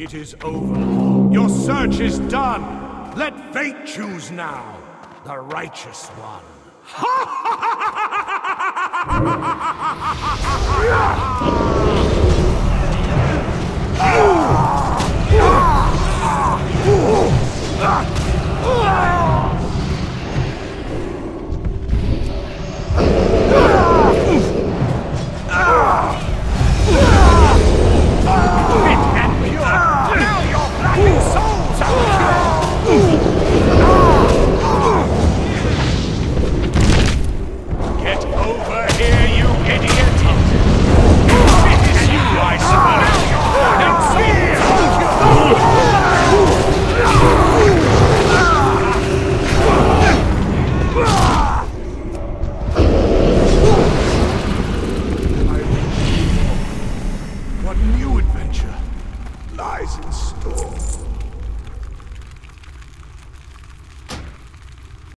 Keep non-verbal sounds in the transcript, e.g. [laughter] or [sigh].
It is over. Your search is done. Let fate choose now, the righteous one. Get [laughs] [laughs] lies in store?